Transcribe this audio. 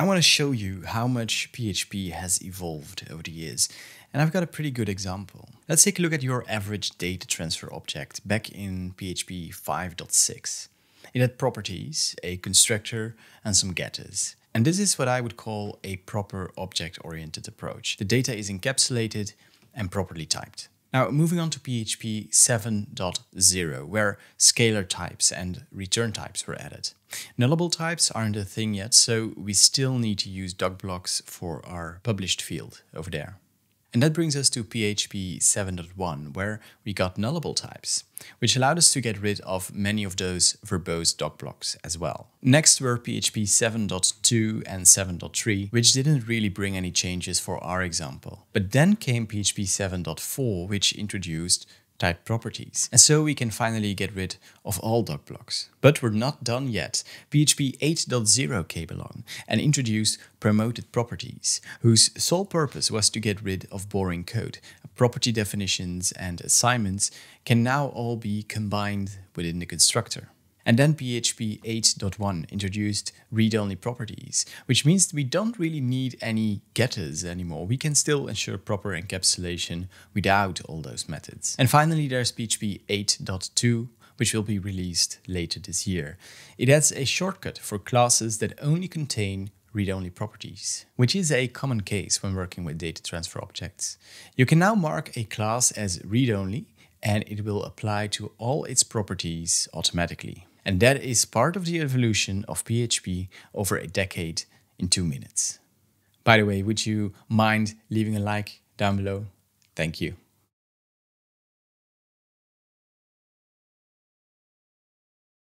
I want to show you how much PHP has evolved over the years, and I've got a pretty good example. Let's take a look at your average data transfer object back in PHP 5.6. It had properties, a constructor, and some getters. And this is what I would call a proper object-oriented approach. The data is encapsulated and properly typed. Now, moving on to PHP 7.0, where scalar types and return types were added. Nullable types aren't a thing yet, so we still need to use doc blocks for our published field over there. And that brings us to PHP 7.1, where we got nullable types, which allowed us to get rid of many of those verbose doc blocks as well. Next were PHP 7.2 and 7.3, which didn't really bring any changes for our example. But then came PHP 7.4, which introduced type properties. And so we can finally get rid of all doc blocks. But we're not done yet. PHP 8.0 came along and introduced promoted properties, whose sole purpose was to get rid of boring code. Property definitions and assignments can now all be combined within the constructor. And then PHP 8.1 introduced read-only properties, which means we don't really need any getters anymore. We can still ensure proper encapsulation without all those methods. And finally, there's PHP 8.2, which will be released later this year. It adds a shortcut for classes that only contain read-only properties, which is a common case when working with data transfer objects. You can now mark a class as read-only and it will apply to all its properties automatically. And that is part of the evolution of PHP over a decade in two minutes. By the way, would you mind leaving a like down below? Thank you.